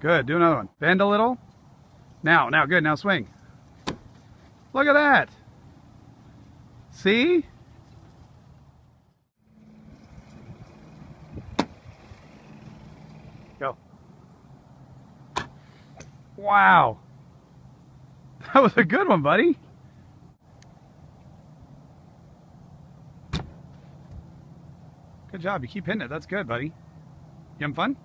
Good. Do another one. Bend a little. Now, now, good. Now swing. Look at that. See? Go. Wow. That was a good one, buddy. Good job. You keep hitting it. That's good, buddy. You having fun?